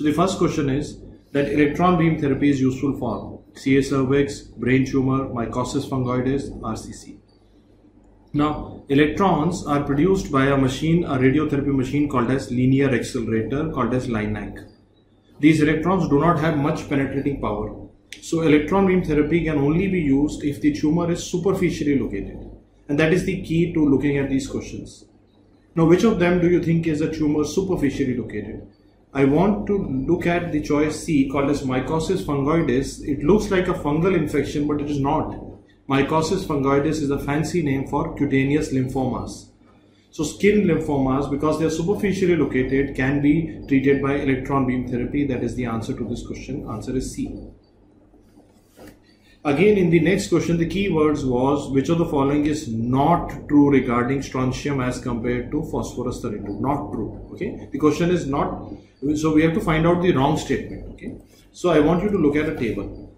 So the first question is that electron beam therapy is useful for CA cervix, brain tumor, mycosis fungoides, RCC. Now, electrons are produced by a machine, a radiotherapy machine called as linear accelerator called as LINAC. These electrons do not have much penetrating power. So electron beam therapy can only be used if the tumor is superficially located. And that is the key to looking at these questions. Now, which of them do you think is a tumor superficially located? I want to look at the choice C called as mycosis fungoides. It looks like a fungal infection, but it is not. Mycosis fungoides is a fancy name for cutaneous lymphomas. So skin lymphomas, because they are superficially located, can be treated by electron beam therapy. That is the answer to this question. Answer is C. Again, in the next question, the keywords was which of the following is not true regarding strontium as compared to phosphorus 32. Not true. Okay. The question is not. So we have to find out the wrong statement. Okay. So I want you to look at a table.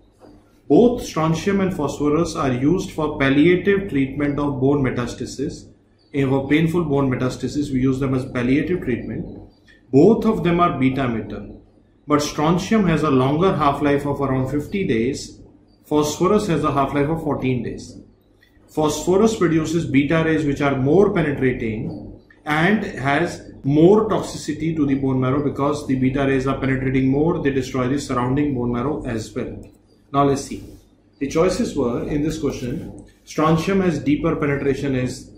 Both strontium and phosphorus are used for palliative treatment of bone metastasis. In a painful bone metastasis, we use them as palliative treatment. Both of them are beta emitter. But strontium has a longer half-life of around 50 days Phosphorus has a half-life of 14 days. Phosphorus produces beta rays which are more penetrating and has more toxicity to the bone marrow because the beta rays are penetrating more, they destroy the surrounding bone marrow as well. Now let's see. The choices were in this question, strontium has deeper penetration is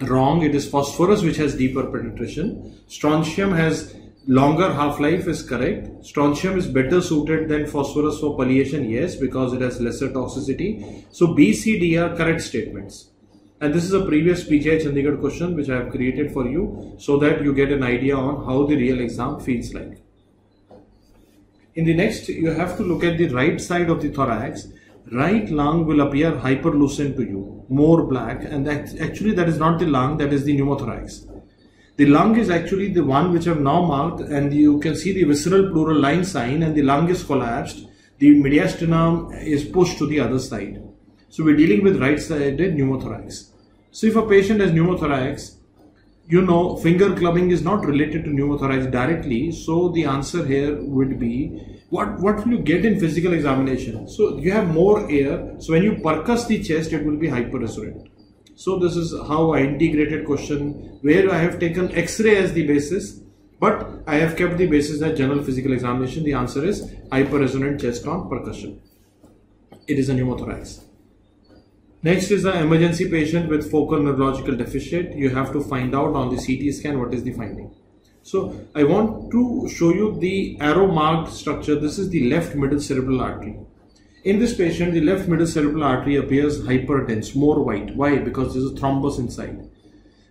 wrong. It is phosphorus which has deeper penetration. Strontium has longer half-life is correct. Strontium is better suited than phosphorus for palliation, yes, because it has lesser toxicity. So B, C, D are correct statements. And this is a previous PGI Chandigarh question which I have created for you so that you get an idea on how the real exam feels like. In the next, you have to look at the right side of the thorax. Right lung will appear hyperlucent to you, more black, and that, actually that is not the lung, that is the pneumothorax. The lung is actually the one which have now marked and you can see the visceral pleural line sign and the lung is collapsed. The mediastinum is pushed to the other side. So we're dealing with right-sided pneumothorax. So if a patient has pneumothorax, you know finger clubbing is not related to pneumothorax directly. So the answer here would be what, what will you get in physical examination? So you have more air. So when you percuss the chest, it will be hyperresonant. So this is how I integrated question where I have taken X-ray as the basis but I have kept the basis as general physical examination. The answer is hyperresonant chest on percussion. It is a pneumothorax. Next is an emergency patient with focal neurological deficit. You have to find out on the CT scan what is the finding. So I want to show you the arrow marked structure. This is the left middle cerebral artery. In this patient, the left middle cerebral artery appears hyperdense, more white. Why? Because there's a thrombus inside.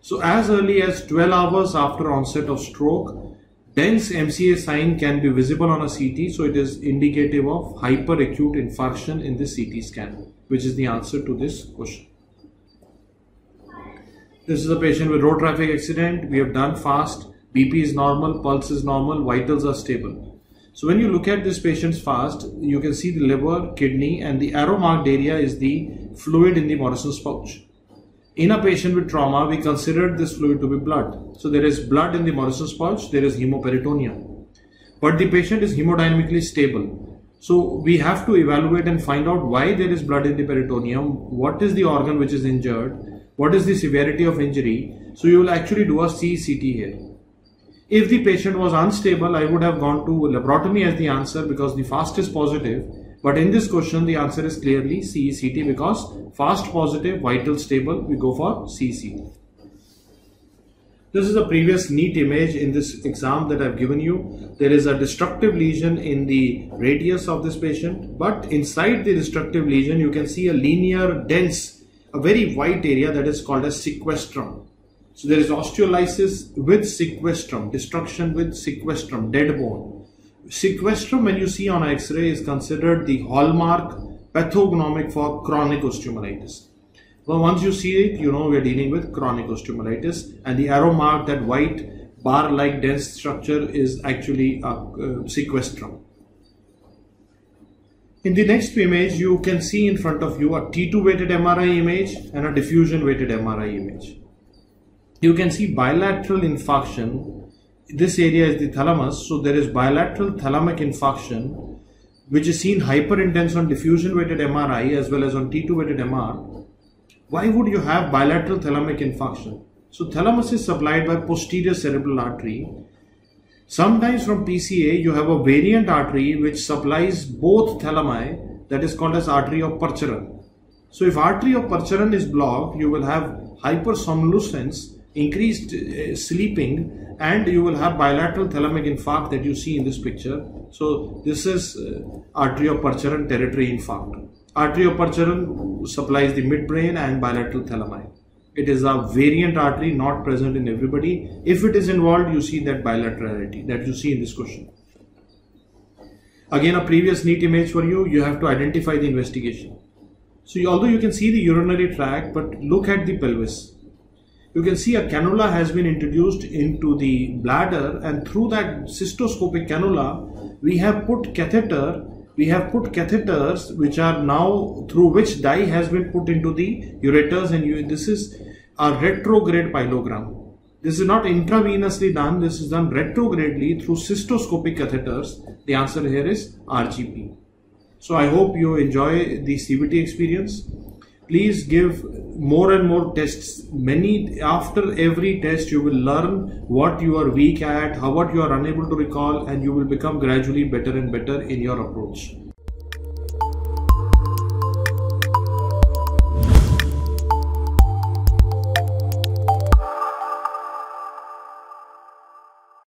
So as early as 12 hours after onset of stroke, dense MCA sign can be visible on a CT. So it is indicative of hyperacute infarction in the CT scan, which is the answer to this question. This is a patient with road traffic accident. We have done fast. BP is normal, pulse is normal, vitals are stable. So when you look at this patient's fast, you can see the liver, kidney and the arrow marked area is the fluid in the Morison's pouch. In a patient with trauma, we considered this fluid to be blood. So there is blood in the Morison's pouch, there is hemoperitoneum. But the patient is hemodynamically stable. So we have to evaluate and find out why there is blood in the peritoneum, what is the organ which is injured, what is the severity of injury. So you will actually do a CECT here. If the patient was unstable, I would have gone to laparotomy as the answer because the fast is positive. But in this question, the answer is clearly CECT because fast positive, vital stable, we go for CECT. This is a previous NEET image in this exam that I've given you. There is a destructive lesion in the radius of this patient, but inside the destructive lesion, you can see a linear, dense, a very white area that is called as sequestrum. So there is osteolysis with sequestrum, destruction with sequestrum, dead bone. Sequestrum when you see on x-ray is considered the hallmark pathognomic for chronic osteomyelitis. Well, once you see it, you know we are dealing with chronic osteomyelitis and the arrow mark, that white bar-like dense structure is actually a uh, sequestrum. In the next image, you can see in front of you a T2 weighted MRI image and a diffusion weighted MRI image you can see bilateral infarction this area is the thalamus. So there is bilateral thalamic infarction, which is seen hyperintense on diffusion weighted MRI as well as on T2 weighted MR. Why would you have bilateral thalamic infarction? So thalamus is supplied by posterior cerebral artery. Sometimes from PCA you have a variant artery which supplies both thalami that is called as artery of Percheron. So if artery of Percheron is blocked you will have hypersomnolence, increased uh, sleeping and you will have bilateral thalamic infarct that you see in this picture. So this is uh, Percheron territory infarct. Artery of Percheron supplies the midbrain and bilateral thalami. It is a variant artery not present in everybody. If it is involved, you see that bilaterality that you see in this question. Again, a previous NEET image for you, you have to identify the investigation. So although you can see the urinary tract, but look at the pelvis you can see a cannula has been introduced into the bladder and through that cystoscopic cannula we have put catheter we have put catheters which are now through which dye has been put into the ureters and you, this is a retrograde pyelogram this is not intravenously done this is done retrogradely through cystoscopic catheters. The answer here is rgp so i hope you enjoy the CBT experience please give more and more tests. Many after every test you will learn what you are weak at how what you are unable to recall and you will become gradually better and better in your approach